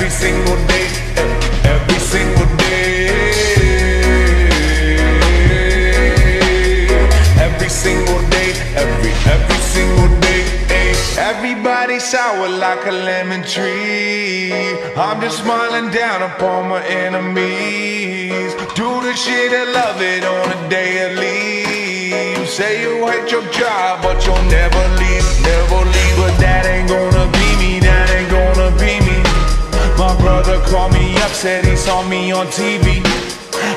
Every single day, every single day. Every single day, every, every single day. ay. Everybody sour like a lemon tree. I'm just smiling down upon my enemies. Do the shit and love it on a daily. Say you hate your job, but you'll never leave, never said he saw me on TV.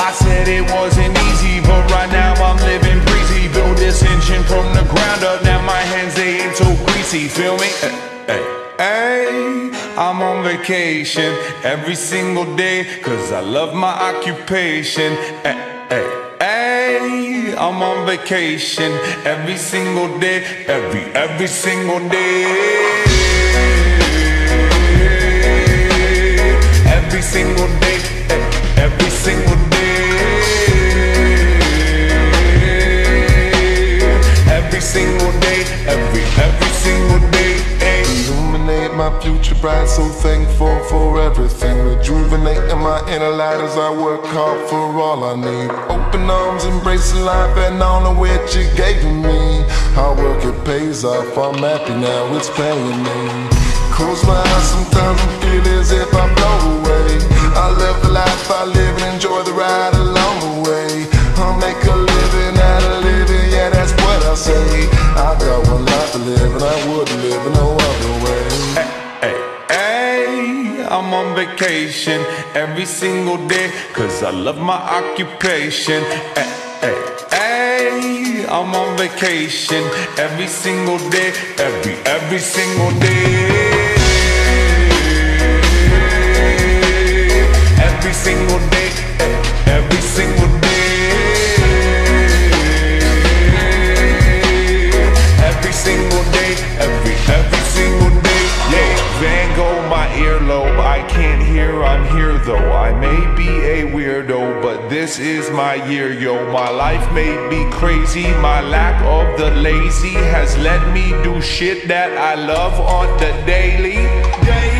I said it wasn't easy, but right now I'm living breezy. Build this engine from the ground up, now my hands they ain't so greasy. Feel me? Hey, hey, hey, I'm on vacation every single day, cause I love my occupation. Hey, hey, hey, I'm on vacation every single day, every, every single day. Single day, every single day. Every single day, every, every single day. Illuminate my future bright, so thankful for everything. Rejuvenating my inner light as I work hard for all I need. Open arms, embracing life and all of what you gave me. Hard work, it pays off. I'm happy now, it's paying me. Close my eyes sometimes say. I got one life to live and I wouldn't live in no other way. Hey, hey, I'm on vacation every single day cause I love my occupation. Hey, hey, hey, I'm on vacation every single day, every, every single day. I can't hear, I'm here though. I may be a weirdo, but this is my year, yo. My life may be crazy. My lack of the lazy has let me do shit that I love on the daily. Daily,